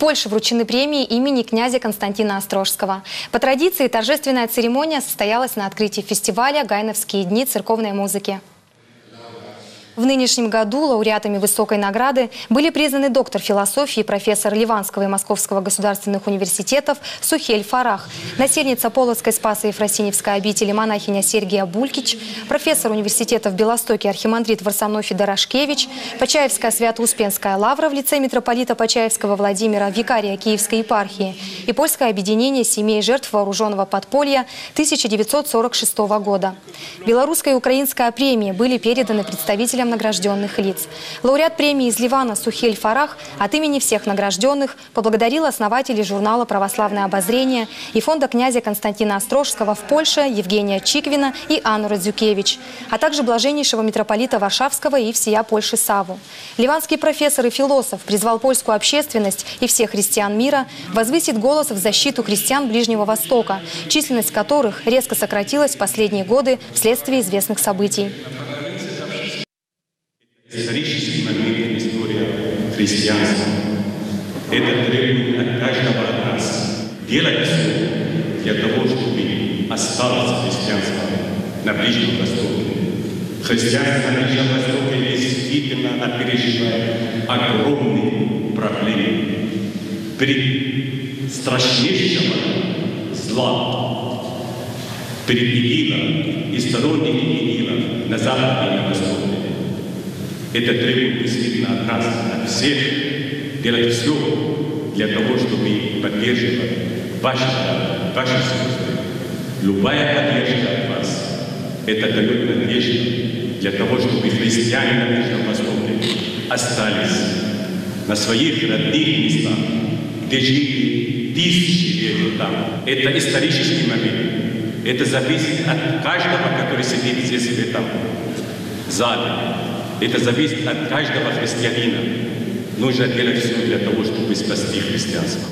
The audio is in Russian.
Польше вручены премии имени князя Константина Острожского. По традиции торжественная церемония состоялась на открытии фестиваля «Гайновские дни церковной музыки». В нынешнем году лауреатами высокой награды были признаны доктор философии, профессор Ливанского и Московского государственных университетов Сухель Фарах, насельница Полоцкой Спаса Ефросиневской обители монахиня Сергия Булькич, профессор университета в Белостоке архимандрит Варсонофий Дорошкевич, Почаевская Свято-Успенская лавра в лице митрополита Почаевского Владимира, викария Киевской епархии и Польское объединение семей жертв вооруженного подполья 1946 года. Белорусская и украинская премии были переданы представителям награжденных лиц. Лауреат премии из Ливана Сухель Фарах от имени всех награжденных поблагодарил основателей журнала «Православное обозрение» и фонда князя Константина Острожского в Польше Евгения Чиквина и Анну Радзюкевич, а также блаженнейшего митрополита Варшавского и всея Польши Саву. Ливанский профессор и философ призвал польскую общественность и всех христиан мира возвысить голос в защиту христиан Ближнего Востока, численность которых резко сократилась в последние годы вследствие известных событий. Исторический момент история христианства. Это требует от каждого от нас делать все для того, чтобы осталось христианство на Ближнем Востоке. Христианство на Ближнем Востоке действительно переживает огромные проблемы. Перед страшнейшего зла, перед Игилом и сторонниками Игила на Западе и на Востоке. Это требует действительно от нас, от всех, делать все для того, чтобы поддерживать ваши, ваши службы. Любая поддержка от вас – это дает надежду для того, чтобы христиане на Ближнем Востоке остались на своих родных местах, где жили тысячи лет там. Это исторический момент. Это зависит от каждого, который сидит здесь в этом зале. Это зависит от каждого христианина. Нужно делать все для того, чтобы спасти христианство.